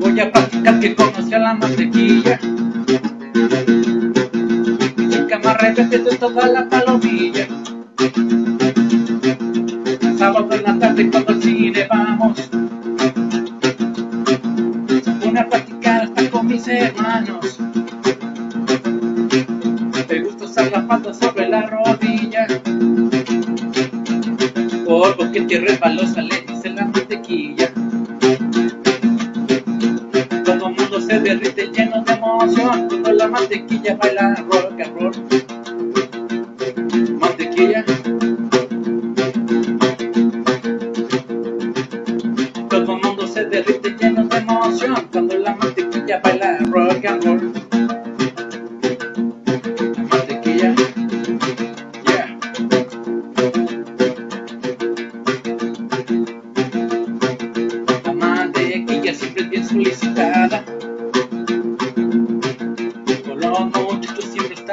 Voy a platicar que conocí a la mantequilla. Chica más rebelde de toda la palomilla. Sábado en la tarde cuando al cine vamos. Se pone a hasta con mis hermanos. Me gusta usar la falda sobre la rodilla. Polvo que te resbalosa le dice la mantequilla. Todo mundo se derrite lleno de emoción cuando la mantequilla baila rock and roll. Mantequilla. Todo mundo se derrite lleno de emoción cuando la mantequilla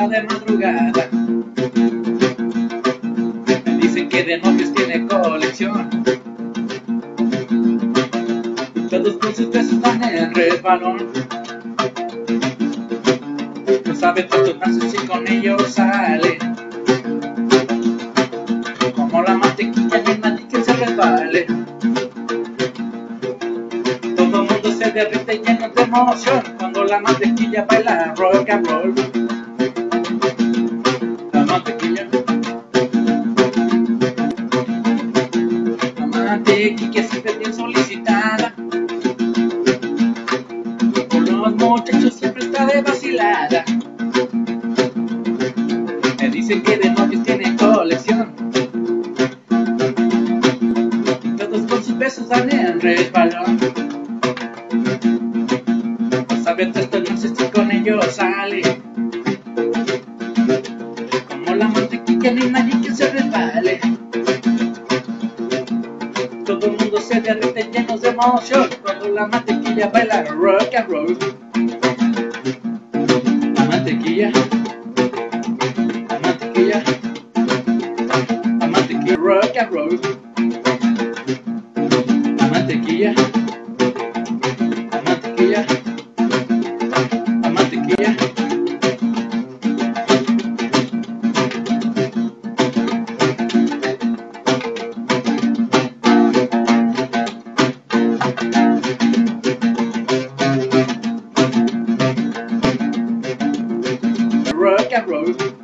de madrugada. Me dicen que de novios tiene colección. Todos con sus besos van en resbalón. No sabe tornarse si con ellos sale. Como la mantequilla hay nadie que se resbale. Todo mundo se derrite lleno de emoción cuando la mantequilla baila rock and roll. Mantequilla siempre bien solicitada. Con los muchachos siempre está de vacilada. Me dicen que de novios tiene colección. Todos con sus besos dan en resbalón. No saben trastornarse si con ellos sale. Como la mantequilla ni nadie que se resbale. Cuando la mantequilla baila rock and roll. La mantequilla. La mantequilla. La mantequilla rock and roll. that road